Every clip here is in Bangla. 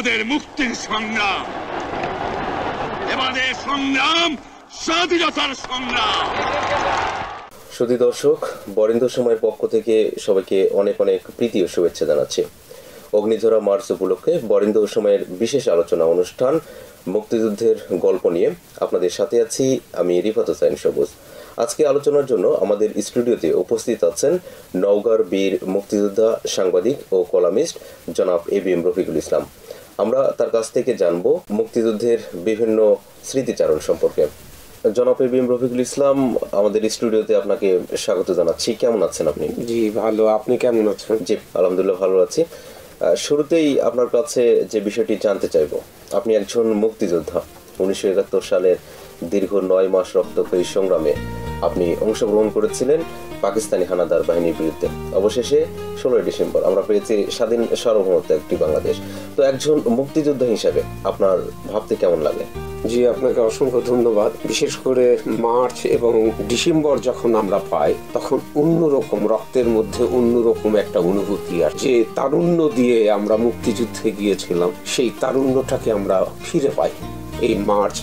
আমাদের মুক্তির সংগ্রাম। এবারে সংগ্রাম স্বাধীনতার সংগ্রাম। সুধী দর্শক, বরেন্দ্র সময়ের পক্ষ থেকে সবাইকে অনেক অনেক প্রীতি ও শুভেচ্ছা জানাচ্ছি। অগ্নিঝরা মার্চ উপলক্ষে বরেন্দ্র সময়ের বিশেষ আলোচনা অনুষ্ঠান, মুক্তিযুদ্ধের গল্প নিয়ে আপনাদের সাথে আছি আমি রিফাত হোসাইন সবুজ। আজকে আলোচনার জন্য আমাদের স্টুডিওতে উপস্থিত আছেন নওগাঁর বীর মুক্তিযোদ্ধা সাংবাদিক ও কলামিস্ট জনাব A B M Rafiqul Islam. আমরা তার কাছ থেকে জানব মুক্তিযুদ্ধের বিভিন্ন স্মৃতিচারণ সম্পর্কে। জনাব এ রফিকুল ইসলাম আমাদের স্টুডিওতে আপনাকে স্বাগত জানাচ্ছি। কেমন আছেন আপনি? জি ভালো। আপনি কেমন আছেন? জি আলহামদুলিল্লাহ ভালো আছি। শুরুতেই আপনার কাছে যে বিষয়টি জানতে চাইব আপনি একজন মুক্তিযোদ্ধা। উনিশশো একাত্তর সালের দীর্ঘ নয় মাস রক্তক্ষয়ী সংগ্রামে আপনি অংশগ্রহণ করেছিলেন। পাকিস্তানি হানাদার বাহিনীর বিরুদ্ধে। অবশেষে ষোলোই ডিসেম্বর আমরা পেয়েছি স্বাধীন সার্বভৌমত্ব একটি বাংলাদেশ। তো একজন মুক্তিযোদ্ধা হিসাবে আপনার ভাবতে কেমন লাগে? জি, আপনাকে অসংখ্য ধন্যবাদ। বিশেষ করে মার্চ এবং ডিসেম্বর যখন আমরা পাই, তখন অন্যরকম রক্তের মধ্যে অন্যরকম একটা অনুভূতি আর যে তারুণ্য দিয়ে আমরা মুক্তিযুদ্ধে গিয়েছিলাম, সেই তারুণ্যটাকে আমরা ফিরে পাই এই মার্চ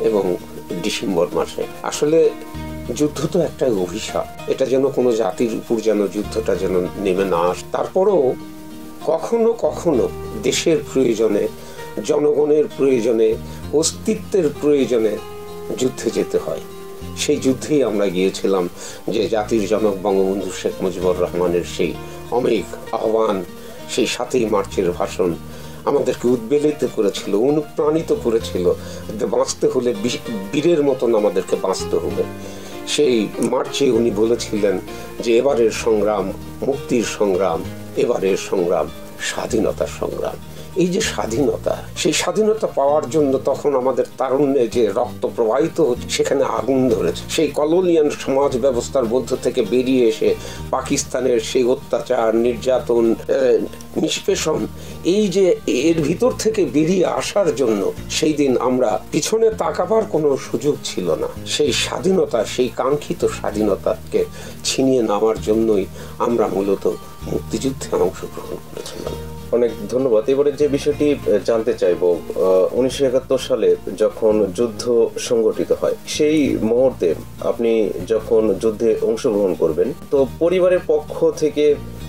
এবং ডিসেম্বর মাসে। আসলে যুদ্ধ তো একটা অভিশাপ। এটা যেন কোনো জাতির উপর যেন যুদ্ধটা যেন নেমে না আস তারপরেও কখনো কখনো দেশের প্রয়োজনে, জনগণের প্রয়োজনে, অস্তিত্বের প্রয়োজনে যুদ্ধে যেতে হয়। সেই যুদ্ধেই আমরা গিয়েছিলাম যে জাতির জনক বঙ্গবন্ধু শেখ মুজিবুর রহমানের সেই অমেক আহ্বান, সেই সাতই মার্চের ভাষণ আমাদেরকে উদ্বেলিত করেছিল, অনুপ্রাণিত করেছিল। বাঁচতে হলে বীরের মতন আমাদেরকে বাঁচতে হবে। সেই মার্চে উনি বলেছিলেন যে এবারের সংগ্রাম, মুক্তির সংগ্রাম, এবারের সংগ্রাম, স্বাধীনতার সংগ্রাম। এই যে স্বাধীনতা, সেই স্বাধীনতা পাওয়ার জন্য তখন আমাদের তারুণ্যে যে রক্ত প্রবাহিত হচ্ছে, সেখানে আগুন ধরেছে। সেই কলোনিয়ান সমাজ ব্যবস্থার মধ্য থেকে বেরিয়ে এসে পাকিস্তানের সেই অত্যাচার, নির্যাতন নিষ্পেষণ এই যে এর ভিতর থেকে বেরিয়ে আসার জন্য সেই দিন আমরা পিছনে তাকাবার কোনো সুযোগ ছিল না। সেই স্বাধীনতা, সেই কাঙ্ক্ষিত স্বাধীনতাকে ছিনিয়ে নেওয়ার জন্যই আমরা মূলত মুক্তিযুদ্ধে অংশগ্রহণ করেছিলাম। অনেক ধন্যবাদ। এবারে যে বিষয়টি জানতে চাইব উনিশশো একাত্তর সালে যখন যুদ্ধ সংগঠিত হয়, সেই মুহূর্তে আপনি যখন যুদ্ধে অংশগ্রহণ করবেন, তো পরিবারের পক্ষ থেকে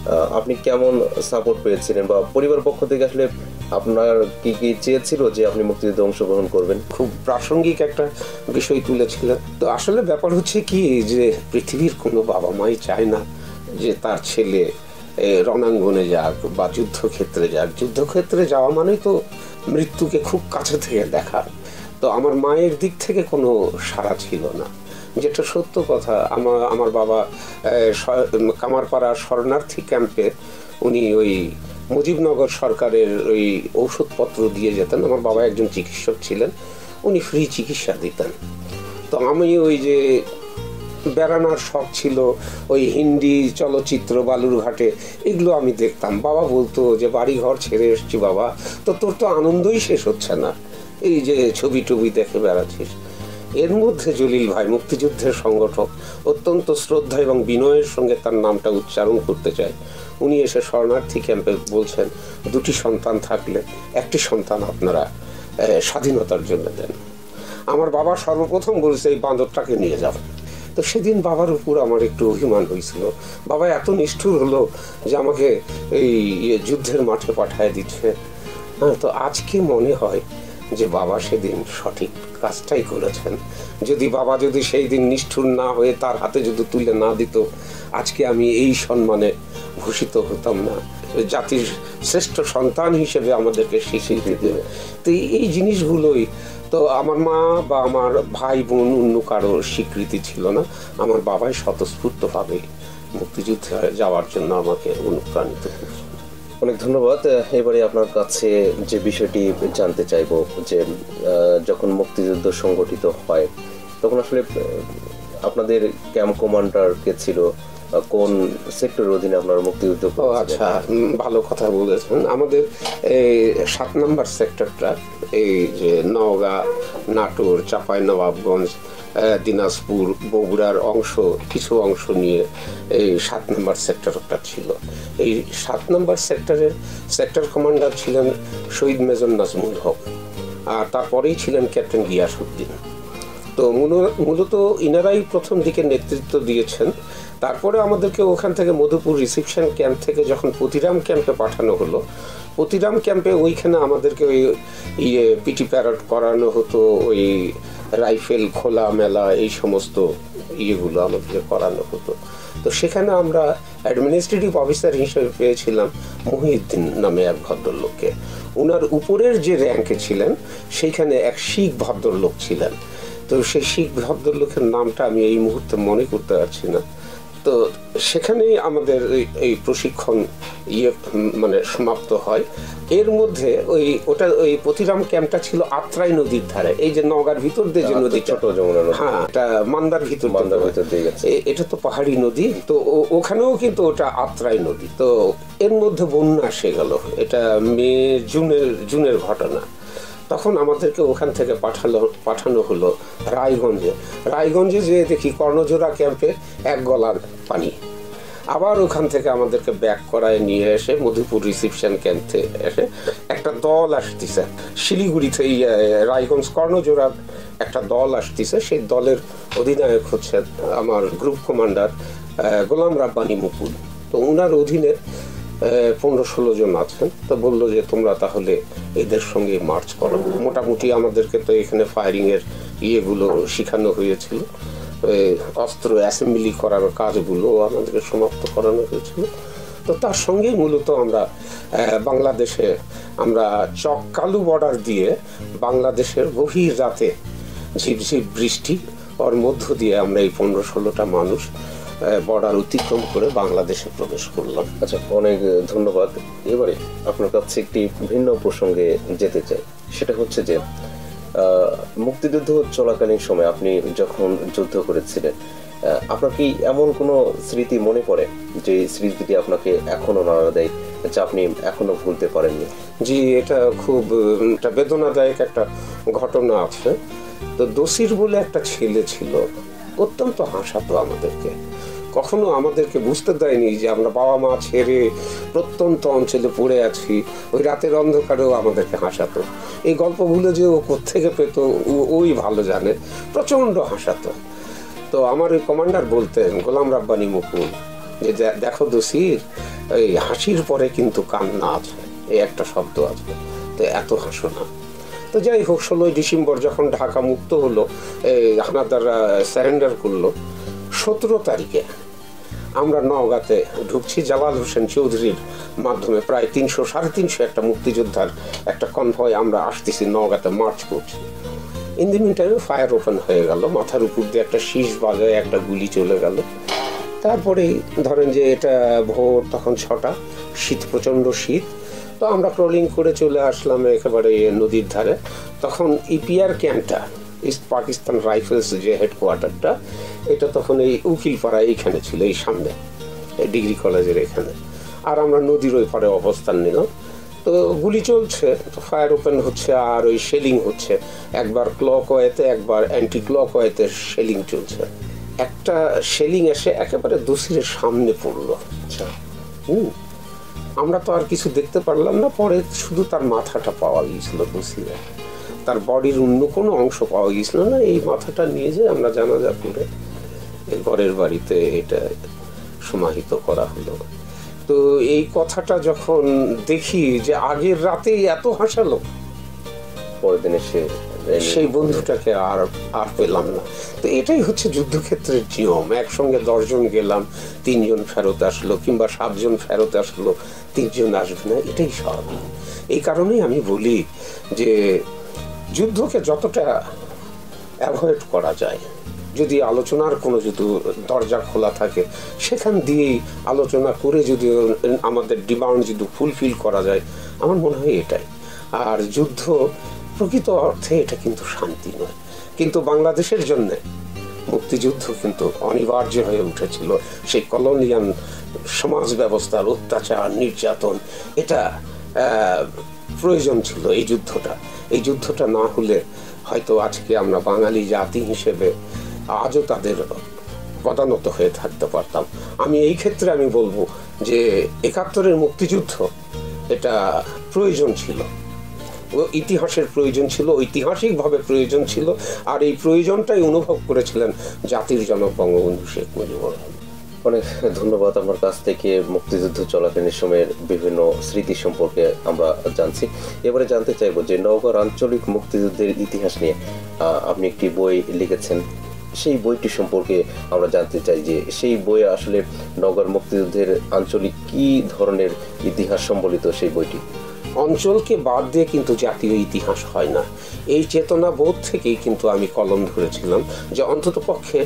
আপনি কেমন সাপোর্ট পেয়েছিলেন বা পরিবারের পক্ষ থেকে আসলে আপনার কি কি চেয়েছিল যে আপনি মুক্তিযুদ্ধে অংশগ্রহণ করবেন? খুব প্রাসঙ্গিক একটা বিষয় তুলেছিলেন। তো আসলে ব্যাপার হচ্ছে কি, যে পৃথিবীর কোনো বাবা মাই চায় না যে তার ছেলে রণাঙ্গনে যাক বা যুদ্ধক্ষেত্রে যাক। যুদ্ধক্ষেত্রে যাওয়া মানে তো মৃত্যুকে খুব কাছে থেকে দেখা। তো আমার মায়ের দিক থেকে কোনো সাড়া ছিল না। যেটা সত্য কথা, আমার আমার বাবা কামারপাড়া শরণার্থী ক্যাম্পে উনি ওই মুজিবনগর সরকারের ওই ঔষধপত্র দিয়ে যেতেন। আমার বাবা একজন চিকিৎসক ছিলেন, উনি ফ্রি চিকিৎসা দিতেন। তো আমি ওই যে বেড়ানোর শখ ছিল, ওই হিন্দি চলচ্চিত্র বালুরঘাটে, এগুলো আমি দেখতাম। বাবা বলতো যে বাড়ি ঘর ছেড়ে এসছি বাবা। তো তোর তো আনন্দই শেষ হচ্ছে না। এই যে ছবি টবি দেখে বেড়াচ্ছিস। এর মধ্যে জলিল ভাই মুক্তিযুদ্ধের সংগঠক, অত্যন্ত শ্রদ্ধা এবং বিনয়ের সঙ্গে তার নামটা উচ্চারণ করতে চায়। উনি এসে শরণার্থী ক্যাম্পে বলছেন, দুটি সন্তান থাকলে একটি সন্তান আপনারা স্বাধীনতার জন্য দেন। আমার বাবা সর্বপ্রথম বলেছে, এই বাঁদরটাকে নিয়ে যাও। তো সেদিন বাবার উপর আমার একটু অভিমান হয়েছিল। বাবা এত নিষ্ঠুর হলো যে আমাকে এই ইয়ে যুদ্ধের মাঠে পাঠায় দিচ্ছে। হ্যাঁ তো আজকে মনে হয় যে বাবা সেদিন সঠিক কাজটাই করেছেন। যদি বাবা যদি সেই দিন নিষ্ঠুর না হয়ে তার হাতে যদি তুলে না দিত, আজকে আমি এই সম্মানে ভূষিত হতাম না। জাতির শ্রেষ্ঠ সন্তান হিসেবে আমাদেরকে স্বীকৃতি দেবে। তো এই- জিনিসগুলোই তো আমার মা বা আমার ভাই বোন অন্য কারও স্বীকৃতি ছিল না। আমার বাবাই স্বতঃস্ফূর্তভাবে মুক্তিযুদ্ধে যাওয়ার জন্য আমাকে অনুপ্রাণিত অনেক ধন্যবাদ। এবারে আপনার কাছে যে বিষয়টি জানতে চাইব যে যখন মুক্তিযুদ্ধ সংগঠিত হয় তখন আসলে আপনাদের ক্যাম্প কমান্ডার কে ছিল কোন সেক্টরের অধীনে আপনার মুক্তিযুদ্ধ আচ্ছা ভালো কথা বলেছেন। আমাদের এই সাত নম্বর সেক্টরটা এই যে নওগাঁ নাটোর চাঁপাই নবাবগঞ্জ দিনাজপুর বগুড়ার অংশ কিছু অংশ নিয়ে এই সাত নম্বর সেক্টরটা ছিল এই সাত নম্বর সেক্টরের সেক্টর কমান্ডার ছিলেন শহীদ মেজর নাজমুল হক আর তারপরেই ছিলেন ক্যাপ্টেন গিয়াসউদ্দিন তো মূল- মূলত ইনারাই প্রথম দিকে নেতৃত্ব দিয়েছেন তারপরে আমাদেরকে ওখান থেকে মধুপুর রিসিপশন ক্যাম্প থেকে যখন পতিরাম ক্যাম্পে পাঠানো হলো পতিরাম ক্যাম্পে ওইখানে আমাদেরকে ওই ইয়ে পিটি প্যারট করানো হতো, ওই রাইফেল খোলা মেলা এই সমস্ত ইয়েগুলো আমাদেরকে করানো হতো। তো সেখানে আমরা অ্যাডমিনিস্ট্রেটিভ অফিসার হিসেবে পেয়েছিলাম মহিউদ্দিন নামে এক ভদ্রলোককে। ওনার উপরের যে র্যাঙ্কে ছিলেন, সেইখানে এক শিখ ভদ্রলোক ছিলেন। তো সেই শিখ ভদ্রলোকের নামটা আমি এই মুহূর্তে মনে করতে পারছি না। তো সেখানেই আমাদের এই- প্রশিক্ষণ ইয়ে মানে সমাপ্ত হয়। এর মধ্যে ওই ওটা ওই পতিরাম ক্যাম্পটা ছিল আত্রাই নদীর ধারে। এই যে নগার ভিতর দিয়ে যে নদী ছোট যমুনা হ্যাঁ এটা মান্দার ভিতর মান্দার ভিতর দিয়ে গেছে। এটা তো পাহাড়ি নদী। তো ওখানেও কিন্তু ওটা আত্রাই নদী। তো এর মধ্যে বন্যা এসে গেল। এটা মে জুনের জুনের ঘটনা। তখন আমাদেরকে ওখান থেকে পাঠালো, পাঠানো হলো রায়গঞ্জে। রায়গঞ্জে যে দেখি কর্ণজোড়া ক্যাম্পে এক গলার পানি। আবার ওখান থেকে আমাদেরকে ব্যাক করায় নিয়ে এসে মধুপুর রিসিপশন ক্যাম্পে এসে একটা দল আসতেছে। শিলিগুড়িতে রায়গঞ্জ কর্ণজোড়ার একটা দল আসতেছে। সেই দলের অধিনায়ক হচ্ছে আমার গ্রুপ কমান্ডার গোলাম রাব্বানি মুকুল। তো ওনার অধীনে পনেরো ষোলো জন আছেন। তো বলল যে, তোমরা তাহলে এদের সঙ্গে মার্চ করো। মোটামুটি আমাদেরকে তো এখানে ফায়ারিং এর ইয়েগুলো শেখানো হয়েছিল। অস্ত্র অ্যাসেম্বলি করার কাজগুলো আমাদেরকে সমাপ্ত করানো হয়েছিল। তো তার সঙ্গেই মূলত আমরা বাংলাদেশে আমরা চককালু বর্ডার দিয়ে বাংলাদেশের গভীর রাতে ঝিপঝিপ বৃষ্টি, ওর মধ্য দিয়ে আমরা এই পনেরো ষোলোটা মানুষ বর্ডার অতিক্রম করে বাংলাদেশে প্রবেশ করলাম। আচ্ছা অনেক ধন্যবাদ। এবারে আপনার কাছে একটি ভিন্ন প্রসঙ্গে যেতে চাই। সেটা হচ্ছে যে মুক্তিযুদ্ধ চলাকালীন সময় আপনি যখন যুদ্ধ করেছিলেন আপনার কি এমন কোনো স্মৃতি মনে পড়ে যে স্মৃতিটি আপনাকে এখনও নাড়া দেয় যা আপনি এখনও ভুলতে পারেননি? জি এটা খুব একটা বেদনাদায়ক একটা ঘটনা আছে। তো দোষীর বলে একটা ছেলে ছিল অত্যন্ত হাসাতো আমাদেরকে। কখনো আমাদেরকে বুঝতে দেয়নি যে আমরা বাবা মা ছেড়ে প্রত্যন্ত অঞ্চলে পড়ে আছি। ওই রাতের অন্ধকারেও আমাদেরকে হাসাতো। এই গল্পগুলো যে ও কোত্থেকে পেত ওই ভালো জানে। প্রচণ্ড হাসাতো। তো আমার ওই কমান্ডার বলতেন, গোলাম রাব্বানি মুকুল যে দেখো দোষীর এই হাসির পরে কিন্তু কান্না আছে। এই একটা শব্দ আছে। তো এত হাসো না। তো যাই হোক, ষোলোই ডিসেম্বর যখন ঢাকা মুক্ত হলো, এই হানাদাররা স্যারেন্ডার করল, সতেরো তারিখে আমরা নওগাঁতে ঢুকছি জালাল হোসেন চৌধুরীর মাধ্যমে। প্রায় তিনশো, সাড়ে তিনশো একটা মুক্তিযোদ্ধার একটা কনভয় আমরা আসতেছি নওগাঁতে মার্চ করছি। ইন টাইমে ফায়ার ওপেন হয়ে গেল, মাথার উপর দিয়ে একটা শীষ বাজায় একটা গুলি চলে গেল। তারপরে ধরেন যে এটা ভোর, তখন ছটা, শীত, প্রচণ্ড শীত। তো আমরা ট্রলিং করে চলে আসলাম একেবারে নদীর ধারে। তখন ইপিআর ক্যাম্পটা ইস্ট পাকিস্তান রাইফেলস যে হেডকোয়ার্টারটা এটা তখন এই উকিলপাড়া এইখানে ছিল, এই সামনে ডিগ্রি কলেজের এখানে। আর আমরা নদীর ওই পারে অবস্থান নিলাম। তো গুলি চলছে, তো ফায়ার ওপেন হচ্ছে আর ওই শেলিং হচ্ছে। একবার ক্লক ওয়েতে, একবার অ্যান্টি ক্লক ওয়েতে শেলিং চলছে। একটা শেলিং এসে একেবারে দোষীর সামনে পড়ল। আচ্ছা হুম আমরা তো আর কিছু দেখতে পারলাম না, পরে শুধু তার মাথাটা পাওয়া গিয়েছিল দোষীরা। তার বডির অন্য কোনো অংশ পাওয়া গিয়েছিল না এই মাথাটা নিয়ে যে আমরা জানাজা করে এই ঘরের বাড়িতে এটা সমাহিত করা হলো। তো এই কথাটা যখন দেখি যে আগের রাতেই এত হাসালো পরের দিন এসে সেই বন্ধুটাকে আর আর পেলাম না। তো এটাই হচ্ছে যুদ্ধক্ষেত্রের নিয়ম। একসঙ্গে দশজন গেলাম তিনজন ফেরত আসলো কিংবা সাতজন ফেরত আসলো তিনজন আসবে না এটাই স্বাভাবিক। এই কারণেই আমি বলি যে যুদ্ধকে যতটা অ্যাভয়েড করা যায়, যদি আলোচনার কোনো যদি দরজা খোলা থাকে, সেখান দিয়েই আলোচনা করে যদি আমাদের ডিমান্ড যদি ফুলফিল করা যায়, আমার মনে হয় এটাই। আর যুদ্ধ প্রকৃত অর্থে এটা কিন্তু শান্তি নয়। কিন্তু বাংলাদেশের জন্য মুক্তিযুদ্ধ কিন্তু অনিবার্য হয়ে উঠেছিল। সেই কলোনিয়ান সমাজ ব্যবস্থার অত্যাচার, নির্যাতন, এটা প্রয়োজন ছিল এই যুদ্ধটা। এই যুদ্ধটা না হলে হয়তো আজকে আমরা বাঙালি জাতি হিসেবে আজও তাদের পদানত হয়ে থাকতে পারতাম। আমি এই ক্ষেত্রে আমি বলব যে একাত্তরের মুক্তিযুদ্ধ এটা প্রয়োজন ছিল। ইতিহাসের প্রয়োজন ছিল, ঐতিহাসিকভাবে প্রয়োজন ছিল, আর এই প্রয়োজনটাই অনুভব করেছিলেন জাতির জনক বঙ্গবন্ধু শেখ মুজিবুর রহমান। অনেক ধন্যবাদ আমার কাছ থেকে মুক্তিযুদ্ধ চলাকালীন সময়ের বিভিন্ন স্মৃতি সম্পর্কে আমরা জানছি। এবারে জানতে চাইব যে নওগাঁর আঞ্চলিক মুক্তিযুদ্ধের ইতিহাস নিয়ে আপনি একটি বই লিখেছেন। সেই বইটি সম্পর্কে আমরা জানতে চাই যে সেই বইয়ে আসলে নওগাঁর মুক্তিযুদ্ধের আঞ্চলিক কি ধরনের ইতিহাস সম্বলিত সেই বইটি? অঞ্চলকে বাদ দিয়ে কিন্তু জাতীয় ইতিহাস হয় না। এই চেতনা বোধ থেকেই কিন্তু আমি কলম ধরেছিলাম যে অন্তত পক্ষে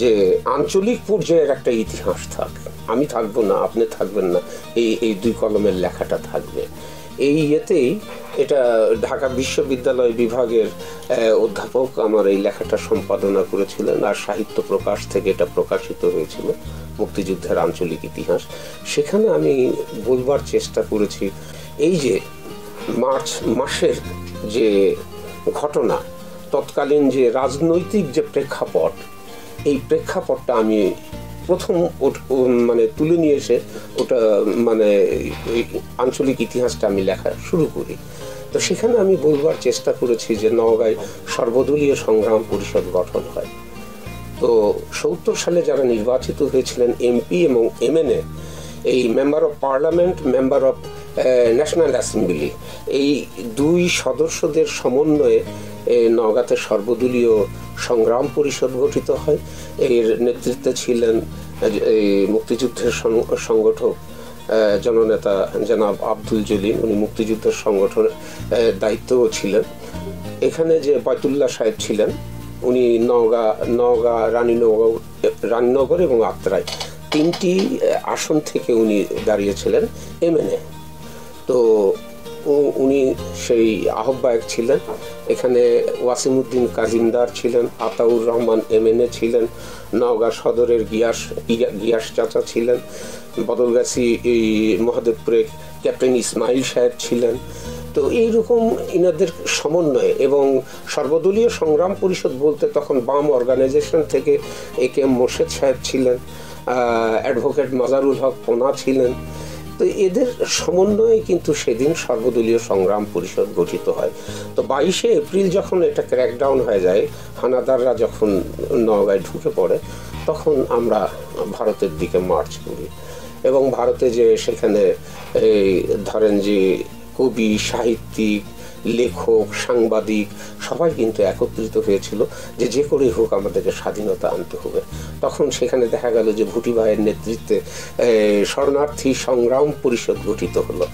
যে আঞ্চলিক পর্যায়ের একটা ইতিহাস থাক। আমি থাকব না, আপনি থাকবেন না, এই এই দুই কলমের লেখাটা থাকবে। এই ইয়েতেই এটা ঢাকা বিশ্ববিদ্যালয় বিভাগের অধ্যাপক আমার এই লেখাটা সম্পাদনা করেছিলেন আর সাহিত্য প্রকাশ থেকে এটা প্রকাশিত হয়েছিল, মুক্তিযুদ্ধের আঞ্চলিক ইতিহাস। সেখানে আমি বলবার চেষ্টা করেছি এই যে মার্চ মাসের যে ঘটনা, তৎকালীন যে রাজনৈতিক যে প্রেক্ষাপট, এই প্রেক্ষাপটটা আমি প্রথম মানে তুলে নিয়ে এসে ওটা মানে আঞ্চলিক ইতিহাসটা আমি লেখা শুরু করি। তো সেখানে আমি বলবার চেষ্টা করেছি যে নওগাঁয় সর্বদলীয় সংগ্রাম পরিষদ গঠন হয়। তো সত্তর সালে যারা নির্বাচিত হয়েছিলেন এমপি এবং এমএনএ, এই member of parliament, member of national assembly এই দুই সদস্যদের সমন্বয়ে নওগাঁতে সর্বদলীয় সংগ্রাম পরিষদ গঠিত হয়। এর নেতৃত্বে ছিলেন এই মুক্তিযুদ্ধের সংগঠক জননেতা জনাব আব্দুল জলিল। উনি মুক্তিযুদ্ধের সংগঠনের দায়িত্বও ছিলেন। এখানে যে বয়তুল্লাহ সাহেব ছিলেন, উনি নওগাঁ নওগাঁ রানীনগর রানীনগর এবং আত্রাই। তিনটি আসন থেকে উনি দাঁড়িয়েছিলেন এমএনএ তো উনি সেই আহ্বায়ক ছিলেন। এখানে ওয়াসিমুদ্দিন কাজিমদার ছিলেন, আতাউর রহমান এমএনএ ছিলেন, নওগাঁ সদরের গিয়াস গিয়াস চাচা ছিলেন, বদলগাছি এই মহাদেবপুরে ক্যাপ্টেন ইসমাইল সাহেব ছিলেন। তো এইরকম ইনাদের সমন্বয়ে এবং সর্বদলীয় সংগ্রাম পরিষদ বলতে তখন বাম অর্গানাইজেশন থেকে এ কে এম মোর্শেদ সাহেব ছিলেন অ্যাডভোকেট মাজারুল হক পোনা ছিলেন তো এদের সমন্বয়ে কিন্তু সেদিন সর্বদলীয় সংগ্রাম পরিষদ গঠিত হয়। তো বাইশে এপ্রিল যখন এটা ক্র্যাকডাউন হয়ে যায়, হানাদাররা যখন নওগাঁয় ঢুকে পড়ে, তখন আমরা ভারতের দিকে মার্চ করি। এবং ভারতে যে সেখানে এই ধরেন যে কবি, সাহিত্যিক, লেখক, সাংবাদিক সবাই কিন্তু একত্রিত হয়েছিল যে যে করেই হোক আমাদেরকে স্বাধীনতা আনতে হবে। তখন সেখানে দেখা গেল যে ভুটি ভাইয়ের নেতৃত্বে শরণার্থী সংগ্রাম পরিষদ গঠিত হলো।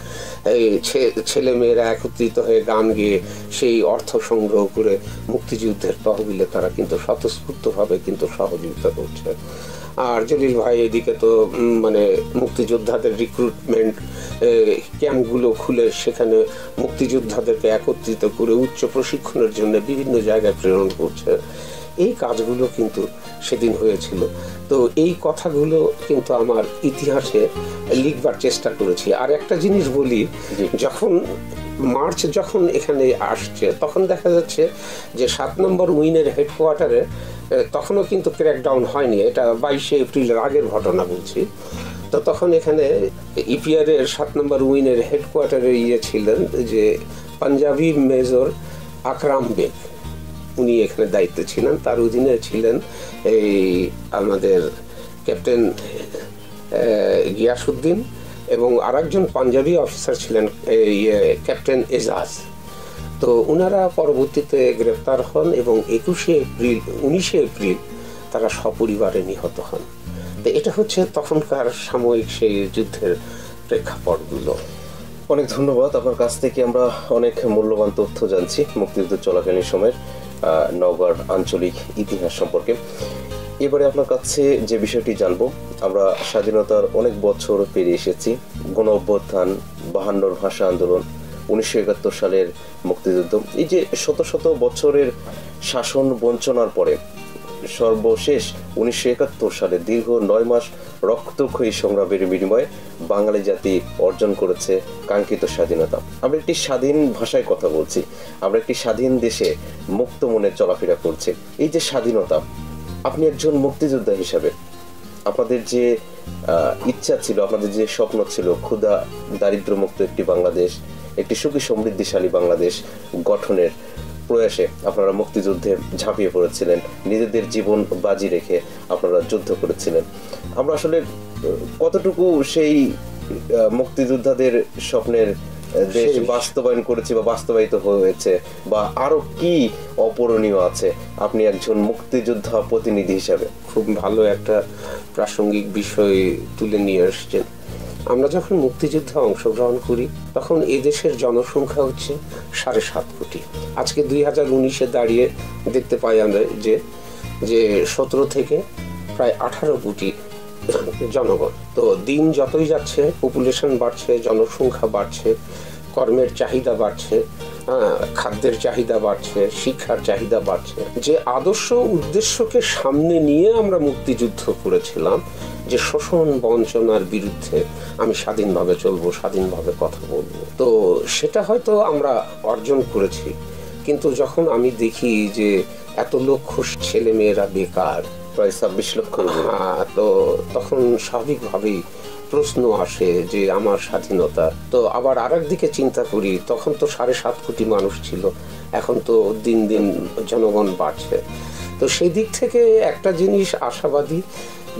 এই ছে- ছেলেমেয়েরা একত্রিত হয়ে গান গেয়ে সেই অর্থ সংগ্রহ করে মুক্তিযুদ্ধের তহবিলে তারা কিন্তু স্বতঃস্ফূর্তভাবে কিন্তু সহযোগিতা করছে। আর জলিল ভাই এদিকে তো মানে মুক্তিযোদ্ধাদের রিক্রুটমেন্ট ক্যাম্পগুলো খুলে সেখানে মুক্তিযোদ্ধাদেরকে একত্রিত করে উচ্চ প্রশিক্ষণের জন্য বিভিন্ন জায়গায় প্রেরণ করছে। এই কাজগুলো কিন্তু সেদিন হয়েছিল। তো এই কথাগুলো কিন্তু আমার ইতিহাসে লিখবার চেষ্টা করেছি। আর একটা জিনিস বলি যখন মার্চ যখন এখানে আসছে তখন দেখা যাচ্ছে যে সাত নম্বর উইনের হেডকোয়ার্টারে তখনও কিন্তু ক্র্যাকডাউন হয়নি। এটা বাইশে এপ্রিলের আগের ঘটনা বলছি। তো তখন এখানে ইপিআর এর সাত নম্বর উইনের হেডকোয়ার্টারে ইয়ে ছিলেন যে পাঞ্জাবি মেজর আকরাম বেগ। উনি এখানে দায়িত্বে ছিলেন। তার অধীনে ছিলেন এই আমাদের ক্যাপ্টেন গিয়াসুদ্দিন এবং আরেকজন পাঞ্জাবি অফিসার ছিলেন ইয়ে, ক্যাপ্টেন এজাজ। তো ওনারা পরবর্তীতে গ্রেপ্তার হন এবং একুশে এপ্রিল উনিশে এপ্রিল তারা সপরিবারে নিহত হন। তো এটা হচ্ছে তখনকার সাময়িক সেই যুদ্ধের প্রেক্ষাপটগুলো। অনেক ধন্যবাদ। আপনার কাছ থেকে আমরা অনেক মূল্যবান তথ্য জানছি মুক্তিযুদ্ধ চলাকালীন সময়ের আহ, নওগাঁর আঞ্চলিক ইতিহাস সম্পর্কে। এবারে আপনার কাছে যে বিষয়টি জানব আমরা স্বাধীনতার অনেক বছর পেরিয়ে এসেছি। গণ অভ্যুত্থান বাহান্নর ভাষা আন্দোলন উনিশশো একাত্তর সালের মুক্তিযুদ্ধ। এই যে শত শত বছরের শাসন বঞ্চনার পরে সর্বশেষ উনিশশো একাত্তর সালে দীর্ঘ নয় মাস রক্তক্ষয়ী সংগ্রামের বিনিময়ে বাঙালি জাতি অর্জন করেছে কাঙ্ক্ষিত স্বাধীনতা। আমরা একটি স্বাধীন ভাষায় কথা বলছি। আমরা একটি স্বাধীন দেশে মুক্ত মনে চলাফেরা করছি। এই যে স্বাধীনতা, আপনি একজন মুক্তিযোদ্ধা হিসাবে আপনাদের যে ইচ্ছা ছিল, আপনাদের যে স্বপ্ন ছিল, ক্ষুধা, দারিদ্র্যমুক্ত একটি বাংলাদেশ একটি সুখী সমৃদ্ধিশালী বাংলাদেশ গঠনের প্রয়াসে আপনারা মুক্তিযুদ্ধে ঝাঁপিয়ে পড়েছিলেন নিজেদের জীবন বাজি রেখে আপনারা যুদ্ধ করেছিলেন। আমরা আসলে কতটুকু সেই মুক্তিযোদ্ধাদের স্বপ্নের দেশ বাস্তবায়ন করেছে বা বাস্তবায়িত হয়েছে বা আরও কি অপরণীয় আছে আপনি একজন মুক্তিযোদ্ধা প্রতিনিধি হিসাবে? খুব ভালো একটা প্রাসঙ্গিক বিষয় তুলে নিয়ে এসছেন আমরা যখন মুক্তিযুদ্ধে অংশগ্রহণ করি, তখন এদেশের জনসংখ্যা হচ্ছে সাড়ে সাত কোটি। আজকে দুই হাজার উনিশে দাঁড়িয়ে দেখতে পাই আমরা যে যে সতেরো থেকে প্রায় আঠারো কোটি জনগণ। তো দিন যতই যাচ্ছে পপুলেশন বাড়ছে, জনসংখ্যা বাড়ছে, কর্মের চাহিদা বাড়ছে খাদ্যের চাহিদা বাড়ছে, শিক্ষার চাহিদা বাড়ছে। যে আদর্শ উদ্দেশ্যকে সামনে নিয়ে আমরা মুক্তিযুদ্ধ করেছিলাম যে শোষণ বঞ্চনার বিরুদ্ধে আমি স্বাধীনভাবে চলবো স্বাধীনভাবে কথা বলব। তো সেটা হয়তো আমরা অর্জন করেছি কিন্তু যখন আমি দেখি যে এত লক্ষ ছেলে মেয়েরা বেকার প্রায় ছাব্বিশ লক্ষ তো তখন স্বাভাবিকভাবেই প্রশ্ন আসে যে আমার স্বাধীনতা। তো আবার আরেক দিকে চিন্তা করি তখন তো সাড়ে সাত কোটি মানুষ ছিল এখন তো দিন দিন জনগণ বাড়ছে। তো সেই দিক থেকে একটা জিনিস আশাবাদী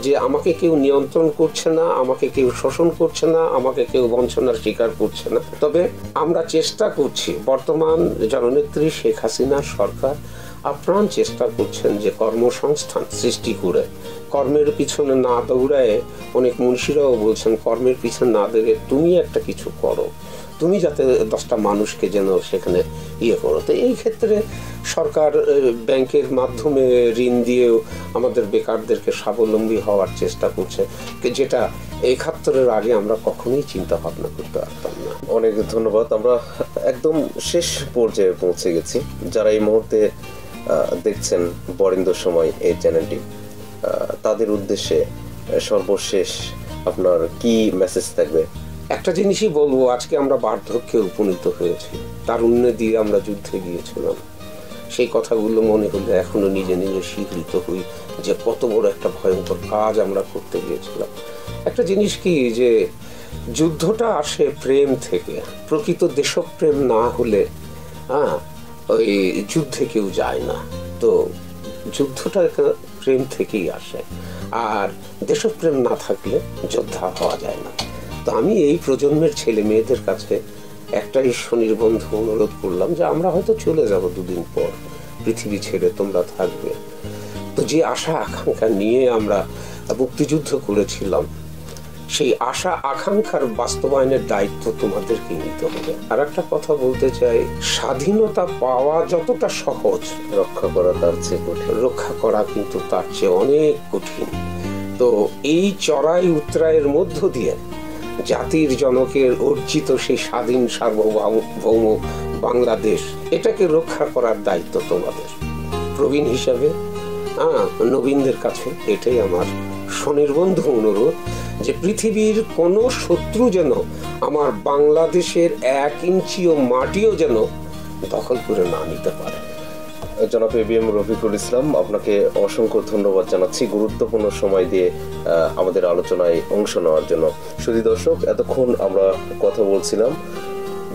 যে আমাকে কেউ নিয়ন্ত্রণ করছে না, আমাকে কেউ শোষণ করছে না, আমাকে কেউ বঞ্চনার শিকার করছে না। তবে আমরা চেষ্টা করছি, বর্তমান জননেত্রী শেখ হাসিনার সরকার আপ্রাণ চেষ্টা করছেন যে কর্মসংস্থান সৃষ্টি করে। কর্মের পিছনে না দৌড়ায় অনেক মনীষীরাও বলছেন, কর্মের পিছনে না দৌড়ে তুমি একটা কিছু করো। তুমি যাতে দশটা মানুষকে যেন সেখানে ইয়ে করো। তো এই ক্ষেত্রে সরকার ব্যাংকের মাধ্যমে ঋণ দিয়েও আমাদের বেকারদেরকে স্বাবলম্বী হওয়ার চেষ্টা করছে যেটা একাত্তরের আগে আমরা কখনোই চিন্তা ভাবনা করতে পারতাম না। অনেক ধন্যবাদ, আমরা একদম শেষ পর্যায়ে পৌঁছে গেছি। যারা এই মুহূর্তে দেখছেন বরেন্দ্র সময় এই চ্যানেলটি তাদের উদ্দেশ্যে সর্বশেষ আপনার কি মেসেজ থাকবে? একটা জিনিসই বলব, আজকে আমরা বার্ধক্যে উপনীত হয়েছি। তার তারুণ্য দিয়ে আমরা যুদ্ধে গিয়েছিলাম। সেই কথাগুলো মনে হলে এখনও নিজে নিজে স্বীকৃত হই যে কত বড় একটা ভয়ঙ্কর কাজ আমরা করতে গিয়েছিলাম। একটা জিনিস কি যে, যুদ্ধটা আসে প্রেম থেকে। প্রকৃত দেশপ্রেম না হলে হ্যাঁ ওই যুদ্ধে কেউ যায় না। তো যুদ্ধটা প্রেম থেকেই আসে। আর দেশপ্রেম না থাকলে যোদ্ধা হওয়া যায় না। তো আমি এই প্রজন্মের ছেলে মেয়েদের কাছে একটাই স্বনির্বন্ধ অনুরোধ করলাম যে আমরা হয়তো চলে যাব দুদিন পর, পৃথিবী ছেড়ে তোমরা থাকবে। তো যে আশা আকাঙ্ক্ষা নিয়ে আমরা মুক্তিযুদ্ধ করেছিলাম, সেই আশা আকাঙ্ক্ষার বাস্তবায়নের দায়িত্ব তোমাদেরকে নিতে হবে। আর একটা কথা বলতে চাই, স্বাধীনতা পাওয়া যতটা সহজ, রক্ষা করা তার চেয়ে কঠিন। রক্ষা করা কিন্তু তার চেয়ে অনেক কঠিন। তো এই চড়াই উত্তরায়ের মধ্য দিয়ে জাতির জনকের অর্জিত সেই স্বাধীন সার্বভৌম বাংলাদেশ, এটাকে রক্ষা করার দায়িত্ব তোমাদের। প্রবীণ হিসাবে নবীনদের কাছে এটাই আমার স্বনির্বন্ধ অনুরোধ যে পৃথিবীর কোনো শত্রু যেন আমার বাংলাদেশের এক ইঞ্চিও মাটিও যেন দখল করে না নিতে পারে। জনাব এ রফিকুল ইসলাম, আপনাকে অসংখ্য ধন্যবাদ জানাচ্ছি গুরুত্বপূর্ণ সময় দিয়ে আমাদের আলোচনায় অংশ নেওয়ার জন্য। শুধু দর্শক, এতক্ষণ আমরা কথা বলছিলাম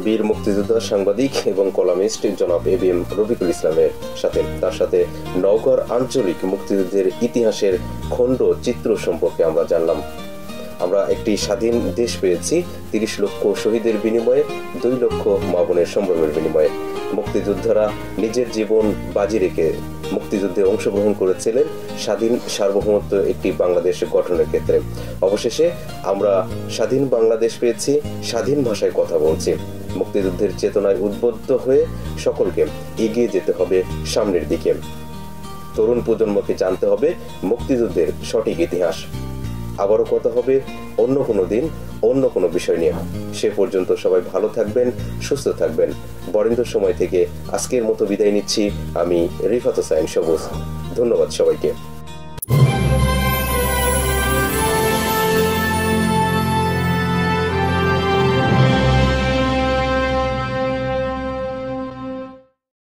বীর মুক্তিযোদ্ধা সাংবাদিক এবং কলামিস্ট জনাব এ রফিকুল ইসলামের সাথে। তার সাথে নওগাঁর আঞ্চলিক মুক্তিযুদ্ধের ইতিহাসের খণ্ড চিত্র সম্পর্কে আমরা জানলাম। আমরা একটি স্বাধীন দেশ পেয়েছি, তিরিশ লক্ষ শহীদের বিনিময়ে, দুই লক্ষ মা বোনের সম্ভ্রমের বিনিময়ে। মুক্তিযোদ্ধারা নিজের জীবন বাজি রেখে মুক্তিযুদ্ধে অংশগ্রহণ করেছিলেন স্বাধীন সার্বভৌমত্ব একটি বাংলাদেশ গঠনের ক্ষেত্রে। অবশেষে আমরা স্বাধীন বাংলাদেশ পেয়েছি, স্বাধীন ভাষায় কথা বলছি। মুক্তিযুদ্ধের চেতনায় উদ্বুদ্ধ হয়ে সকলকে এগিয়ে যেতে হবে সামনের দিকে। তরুণ প্রজন্মকে জানতে হবে মুক্তিযুদ্ধের সঠিক ইতিহাস। আবারও কথা হবে। অন্য কোনো দিন, অন্য কোনো বিষয় নিয়ে। সে পর্যন্ত সবাই ভালো থাকবেন, সুস্থ থাকবেন। বরেন্দ্র সময় থেকে আজকের মতো বিদায় নিচ্ছি। আমি রিফাত হোসাইন সবুজ। ধন্যবাদ সবাইকে।